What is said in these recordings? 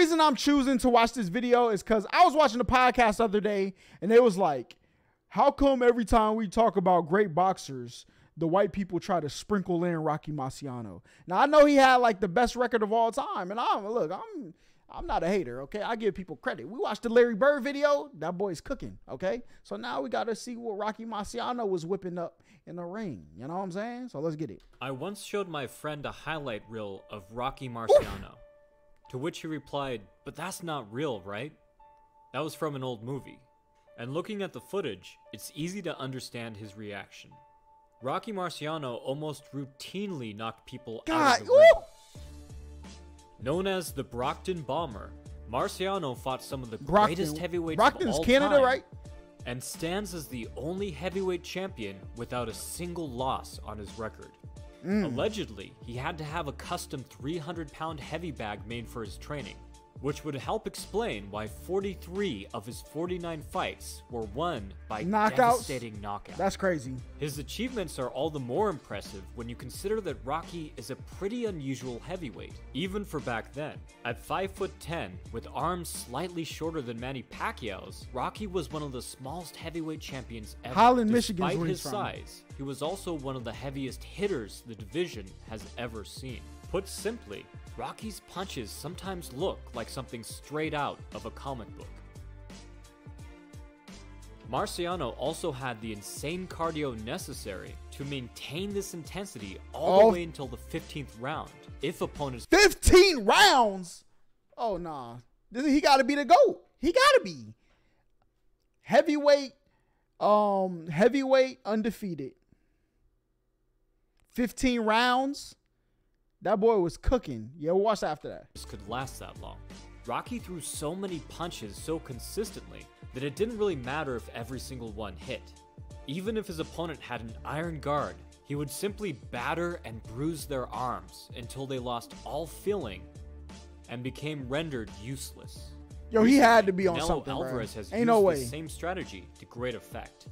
reason I'm choosing to watch this video is because I was watching a podcast the other day and it was like, how come every time we talk about great boxers, the white people try to sprinkle in Rocky Marciano? Now I know he had like the best record of all time, and I'm look, I'm I'm not a hater, okay? I give people credit. We watched the Larry Bird video. That boy's cooking, okay? So now we got to see what Rocky Marciano was whipping up in the ring. You know what I'm saying? So let's get it. I once showed my friend a highlight reel of Rocky Marciano, to which he replied, But that's not real, right? That was from an old movie. And looking at the footage, it's easy to understand his reaction. Rocky Marciano almost routinely knocked people God, out of the ring. Known as the Brockton Bomber, Marciano fought some of the Brockton- greatest heavyweights Brockton's of all Canada, time, right? And stands as the only heavyweight champion without a single loss on his record. Mm. Allegedly, he had to have a custom 300 pound heavy bag made for his training, which would help explain why 43 of his 49 fights were won by Knockouts? devastating knockouts. That's crazy. His achievements are all the more impressive when you consider that Rocky is a pretty unusual heavyweight, even for back then. At 5 foot 10, with arms slightly shorter than Manny Pacquiao's, Rocky was one of the smallest heavyweight champions ever. Holland, Michigan's Despite his from. size, he was also one of the heaviest hitters the division has ever seen. Put simply, Rocky's punches sometimes look like something straight out of a comic book. Marciano also had the insane cardio necessary to maintain this intensity all Oh. the way until the 15th round. If opponents 15 rounds. Oh nah. This, he got to be the goat. He got to be. Heavyweight um heavyweight undefeated. 15 rounds. That boy was cooking. Yeah, watch after that. This could last that long. Rocky threw so many punches so consistently that it didn't really matter if every single one hit. Even if his opponent had an iron guard, he would simply batter and bruise their arms until they lost all feeling and became rendered useless. Yo, he had to be on Canelo something, bro. Alvarez has Ain't used no the same strategy to great effect.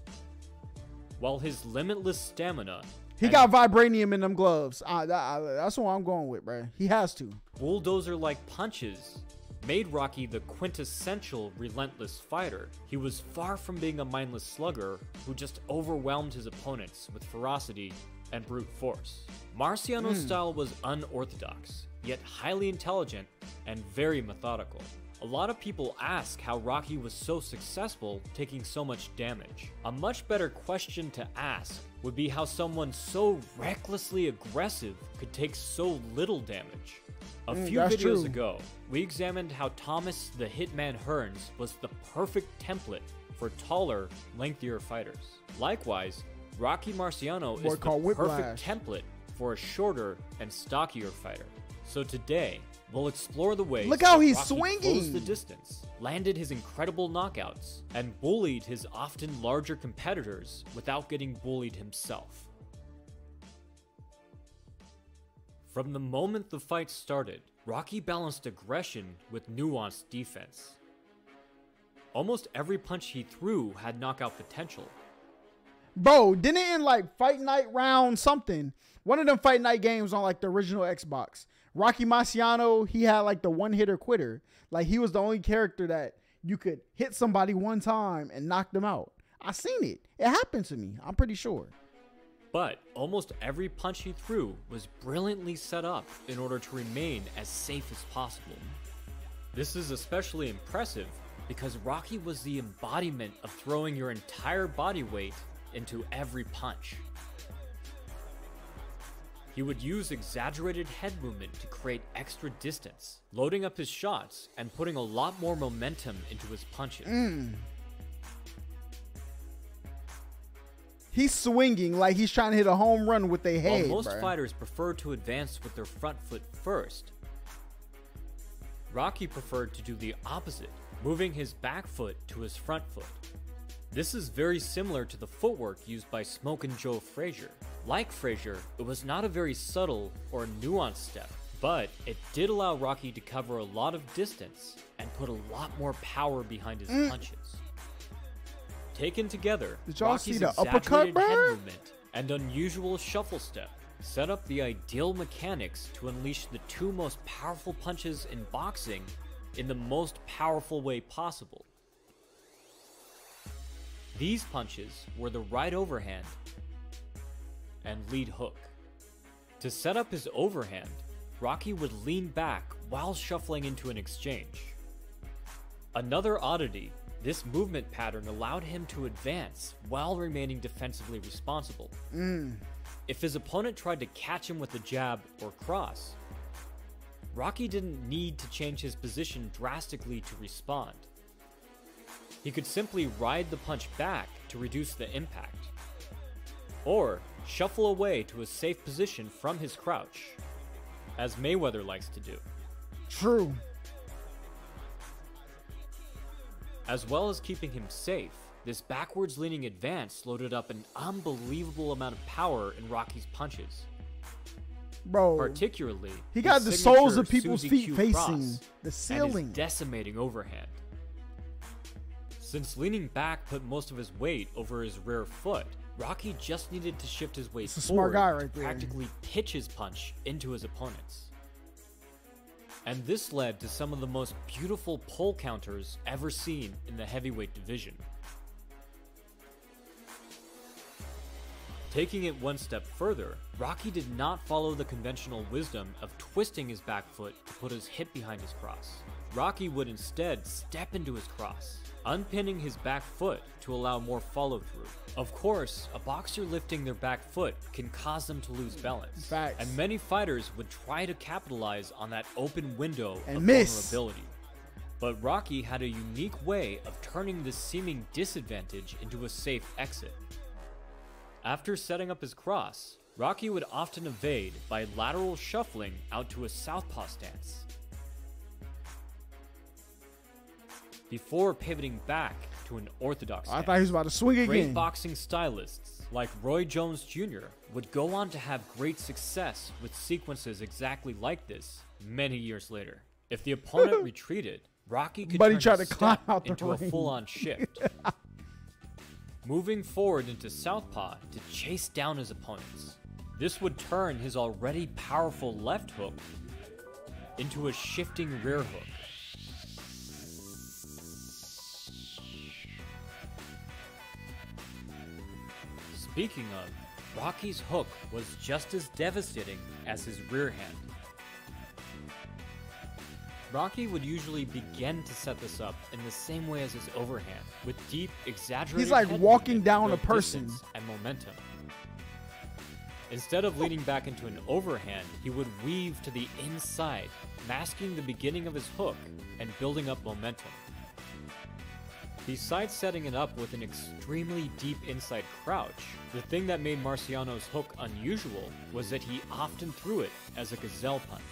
While his limitless stamina He and got vibranium in them gloves. That, uh, that's what I'm going with, bro. He has to. bulldozer like punches made Rocky the quintessential relentless fighter. He was far from being a mindless slugger who just overwhelmed his opponents with ferocity and brute force. Marciano's style was unorthodox, yet highly intelligent and very methodical. A lot of people ask how Rocky was so successful taking so much damage. A much better question to ask would be how someone so recklessly aggressive could take so little damage. A Mm, few videos true. ago, we examined how Thomas the Hitman Hearns was the perfect template for taller, lengthier fighters. Likewise, Rocky Marciano Boy is the perfect template for a shorter and stockier fighter. So today, we'll explore the ways Look how he's Rocky closed swinging. the distance, landed his incredible knockouts, and bullied his often larger competitors without getting bullied himself. From the moment the fight started, Rocky balanced aggression with nuanced defense. Almost every punch he threw had knockout potential, Bro, didn't it in like Fight Night round something? One of them Fight Night games on like the original Xbox. Rocky Marciano, he had like the one hitter quitter. Like he was the only character that you could hit somebody one time and knock them out. I seen it. It happened to me. I'm pretty sure. But almost every punch he threw was brilliantly set up in order to remain as safe as possible. This is especially impressive because Rocky was the embodiment of throwing your entire body weight into every punch. He would use exaggerated head movement to create extra distance, loading up his shots and putting a lot more momentum into his punches. Mm. He's swinging like he's trying to hit a home run with their While most bruh. fighters prefer to advance with their front foot first, Rocky preferred to do the opposite, moving his back foot to his front foot. This is very similar to the footwork used by Smokin' Joe Frazier. Like Frazier, it was not a very subtle or nuanced step, but it did allow Rocky to cover a lot of distance and put a lot more power behind his punches. Taken together, Mm. Did y'all Rocky's see the uppercut, exaggerated head movement and unusual shuffle step set up the ideal mechanics to unleash the two most powerful punches in boxing in the most powerful way possible. These punches were the right overhand and lead hook. To set up his overhand, Rocky would lean back while shuffling into an exchange. Another oddity, this movement pattern allowed him to advance while remaining defensively responsible. Mm. If his opponent tried to catch him with a jab or cross, Rocky didn't need to change his position drastically to respond. He could simply ride the punch back to reduce the impact, or shuffle away to a safe position from his crouch, as Mayweather likes to do. True. As well as keeping him safe, this backwards leaning advance loaded up an unbelievable amount of power in Rocky's punches. Bro. Particularly, He got the soles of people's Suzy feet Q facing cross the ceiling. decimating overhand. Since leaning back put most of his weight over his rear foot, Rocky just needed to shift his weight It's a smart guy forward right to practically pitch his punch into his opponents. And this led to some of the most beautiful pull counters ever seen in the heavyweight division. Taking it one step further, Rocky did not follow the conventional wisdom of twisting his back foot to put his hip behind his cross. Rocky would instead step into his cross, unpinning his back foot to allow more follow through. Of course, a boxer lifting their back foot can cause them to lose balance, Facts. and many fighters would try to capitalize on that open window And of miss. vulnerability. But Rocky had a unique way of turning this seeming disadvantage into a safe exit. After setting up his cross, Rocky would often evade by lateral shuffling out to a southpaw stance. Before pivoting back to an orthodox I stance. thought he was about to swing Great again. boxing stylists like Roy Jones Jr. would go on to have great success with sequences exactly like this many years later. If the opponent retreated, Rocky could But he turn tried his to climb out the into a full-on shift, moving forward into southpaw to chase down his opponents. This would turn his already powerful left hook into a shifting rear hook. Speaking of, Rocky's hook was just as devastating as his rear hand. Rocky would usually begin to set this up in the same way as his overhand, with deep, exaggerated. He's like walking down a person. and momentum. Instead of leaning back into an overhand, he would weave to the inside, masking the beginning of his hook and building up momentum. Besides setting it up with an extremely deep inside crouch, the thing that made Marciano's hook unusual was that he often threw it as a gazelle punch.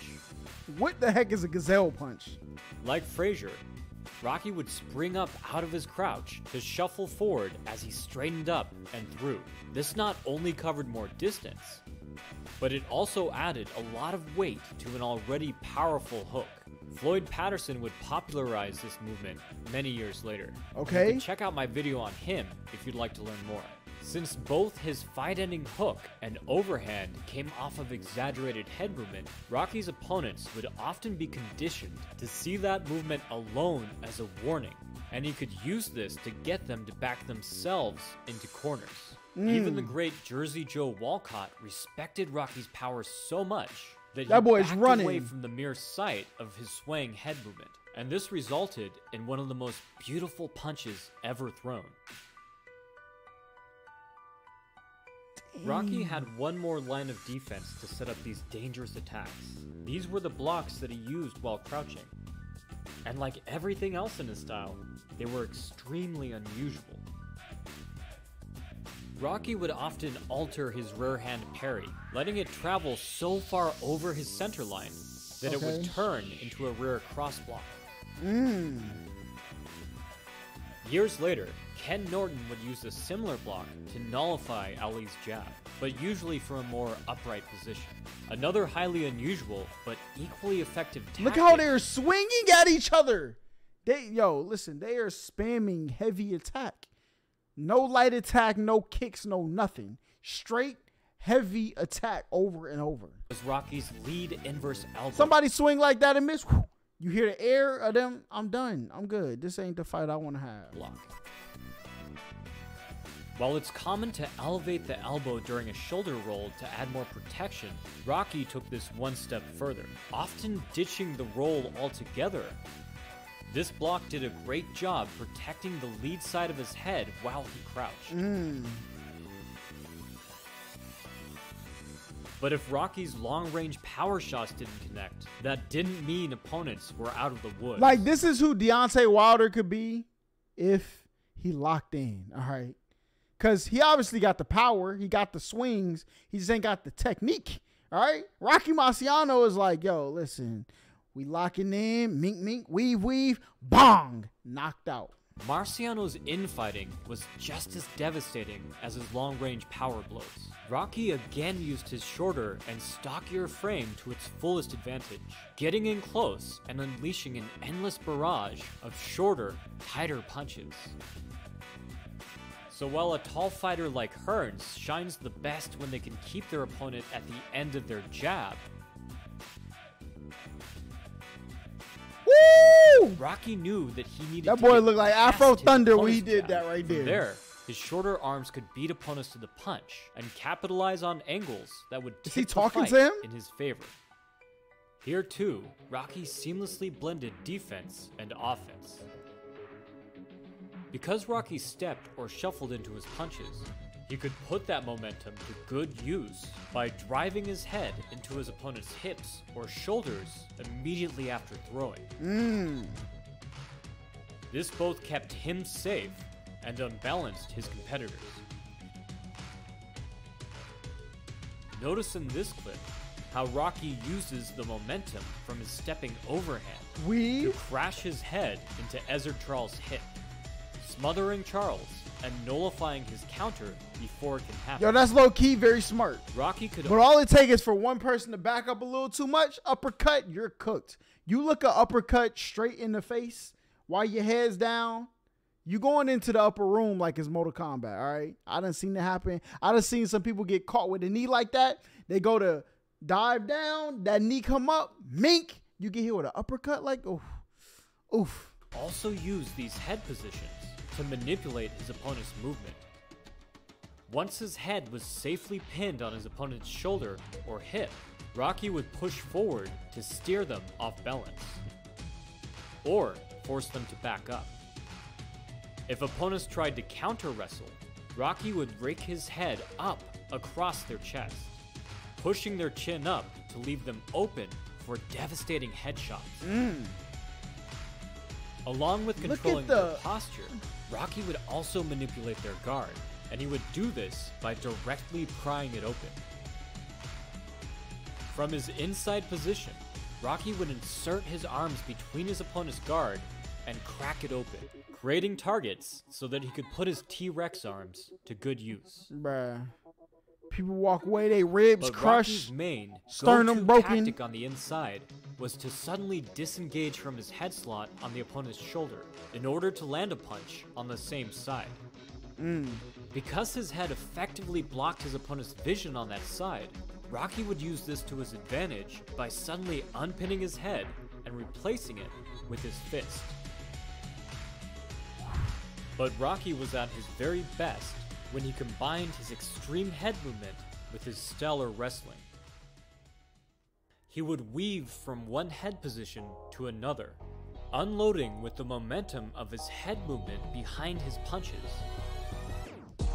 What the heck is a gazelle punch? Like Frazier, Rocky would spring up out of his crouch to shuffle forward as he straightened up and threw. This not only covered more distance, but it also added a lot of weight to an already powerful hook. Floyd Patterson would popularize this movement many years later. Okay. Check out my video on him if you'd like to learn more. Since both his fight-ending hook and overhand came off of exaggerated head movement, Rocky's opponents would often be conditioned to see that movement alone as a warning, and he could use this to get them to back themselves into corners. Even the hmm. great Jersey Joe Walcott respected Rocky's power so much that, That boy's backed running. away from the mere sight of his swaying head movement, and this resulted in one of the most beautiful punches ever thrown. Rocky had one more line of defense to set up these dangerous attacks. These were the blocks that he used while crouching. And like everything else in his style, they were extremely unusual. Rocky would often alter his rear hand parry, letting it travel so far over his center line that it would turn into a rear cross block. Mmm. Years later, Ken Norton would use a similar block to nullify Ali's jab, but usually from a more upright position. Another highly unusual but equally effective tactic. Look how they're swinging at each other. They yo, listen, they are spamming heavy attack. No light attack, no kicks, no nothing. Straight heavy attack over and over. was Rocky's lead inverse elbow. Somebody swing like that and miss. You hear the air of them, I'm done. I'm good. This ain't the fight I want to have. block. While it's common to elevate the elbow during a shoulder roll to add more protection, Rocky took this one step further, often ditching the roll altogether. This block did a great job protecting the lead side of his head while he crouched. Mm. But if Rocky's long range power shots didn't connect, that didn't mean opponents were out of the woods. Like this is who Deontay Wilder could be if he locked in. All right. Cause he obviously got the power, he got the swings, he just ain't got the technique. All right. Rocky Marciano is like, yo, listen, we locking in, mink mink, weave weave, bong, knocked out. Marciano's infighting was just as devastating as his long range power blows. Rocky again used his shorter and stockier frame to its fullest advantage, getting in close and unleashing an endless barrage of shorter, tighter punches. So while a tall fighter like Hearns shines the best when they can keep their opponent at the end of their jab, Rocky knew that he needed That boy looked like Afro Thunder when he opponent's did that right From there. there, his shorter arms could beat opponents to the punch and capitalize on angles that would Is he tip the talking fight to him? in his favor. Here too, Rocky seamlessly blended defense and offense. Because Rocky stepped or shuffled into his punches, he could put that momentum to good use by driving his head into his opponent's hips or shoulders immediately after throwing. Mm. This both kept him safe and unbalanced his competitors. Notice in this clip how Rocky uses the momentum from his stepping overhand to crash his head into Ezzard Charles' hip, smothering Charles and nullifying his counter before it can happen. Yo, that's low key, very smart. Rocky could But all it takes is for one person to back up a little too much, uppercut, you're cooked. You look a uppercut straight in the face while your head's down, you going into the upper room like it's Mortal Kombat, all right? I done seen that happen. I done seen some people get caught with a knee like that. They go to dive down, that knee come up, mink, you get hit with an uppercut like, oof, oof. also use these head positions to manipulate his opponent's movement. Once his head was safely pinned on his opponent's shoulder or hip, Rocky would push forward to steer them off balance, or force them to back up. If opponents tried to counter wrestle, Rocky would rake his head up across their chest, pushing their chin up to leave them open for devastating headshots. Along with controlling their the- posture, Rocky would also manipulate their guard, and he would do this by directly prying it open. From his inside position, Rocky would insert his arms between his opponent's guard and crack it open, creating targets so that he could put his T-Rex arms to good use. Bruh. People walk away, they ribs But crush. Rocky's main sternum broken. tactic on the inside was to suddenly disengage from his head slot on the opponent's shoulder in order to land a punch on the same side. Mm. Because his head effectively blocked his opponent's vision on that side, Rocky would use this to his advantage by suddenly unpinning his head and replacing it with his fist. But Rocky was at his very best when he combined his extreme head movement with his stellar wrestling. He would weave from one head position to another, unloading with the momentum of his head movement behind his punches.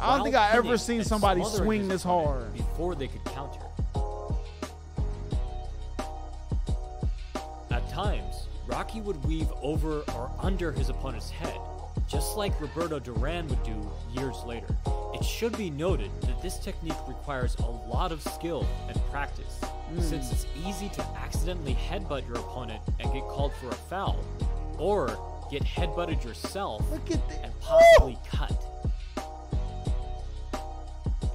I don't think I ever seen somebody swing this hard. before they could counter. At times, Rocky would weave over or under his opponent's head, just like Roberto Duran would do years later. It should be noted that this technique requires a lot of skill and practice, hmm. since it's easy to accidentally headbutt your opponent and get called for a foul, or get headbutted yourself Look at the- and possibly cut.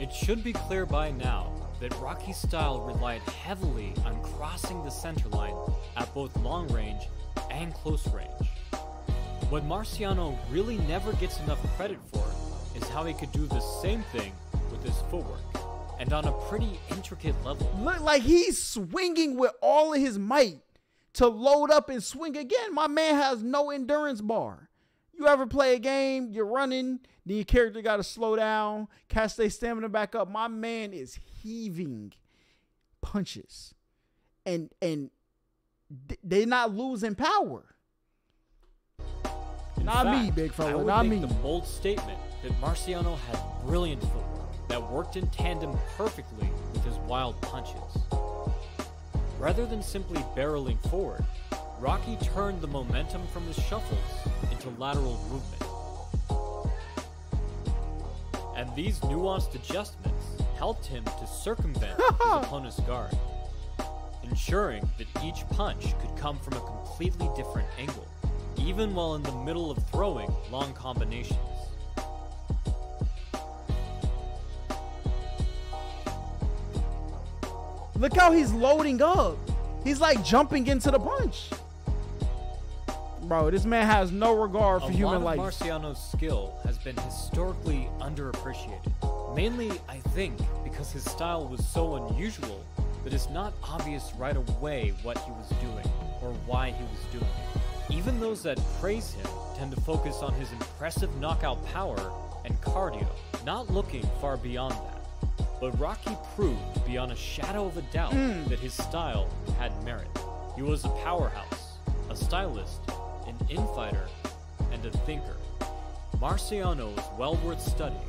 It should be clear by now that Rocky's style relied heavily on crossing the center line at both long range and close range. What Marciano really never gets enough credit for is how he could do the same thing with his footwork, and on a pretty intricate level. Look like he's swinging with all of his might to load up and swing again. My man has no endurance bar. You ever play a game, you're running, then your character got to slow down, catch their stamina back up. My man is heaving punches. And and they're not losing power. In Not me, big fella, I would not make me. the bold statement that Marciano had brilliant footwork that worked in tandem perfectly with his wild punches. Rather than simply barreling forward, Rocky turned the momentum from his shuffles into lateral movement. And these nuanced adjustments helped him to circumvent his opponent's guard, ensuring that each punch could come from a completely different angle, even while in the middle of throwing long combinations. Look how he's loading up. He's like jumping into the punch. Bro, this man has no regard for a human lot life. Marciano's skill has been historically underappreciated. Mainly, I think, because his style was so unusual that it's not obvious right away what he was doing or why he was doing it. Even those that praise him tend to focus on his impressive knockout power and cardio, not looking far beyond that. But Rocky proved beyond a shadow of a doubt that his style had merit. He was a powerhouse, a stylist, an infighter, and a thinker. Marciano is well worth studying,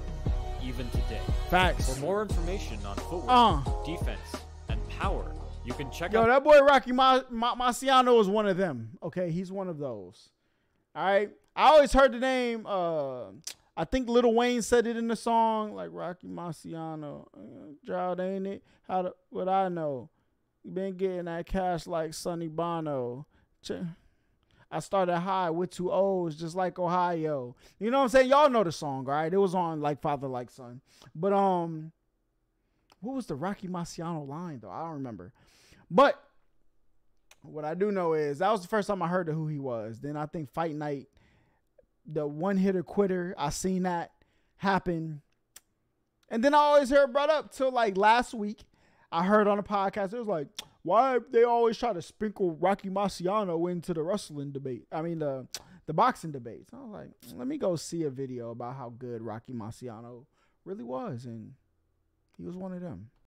even today. Facts. For more information on footwork, Uh. defense, and power, you can check Yo, out that boy Rocky Ma- Ma- Marciano is one of them. Okay, he's one of those. All right. I always heard the name. Uh, I think Lil Wayne said it in the song, like Rocky Marciano. Drought, ain't it? How to, what I know? You been getting that cash like Sonny Bono. Ch- I started high with two O's, just like Ohio. You know what I'm saying? Y'all know the song, right? It was on like Father Like Son. But um, what was the Rocky Marciano line though? I don't remember. But what I do know is that was the first time I heard of who he was. Then I think Fight Night, the one hitter quitter, I seen that happen. And then I always heard brought up till like last week. I heard on a podcast, it was like, why they always try to sprinkle Rocky Marciano into the wrestling debate? I mean the the boxing debates. I was like, let me go see a video about how good Rocky Marciano really was, and he was one of them.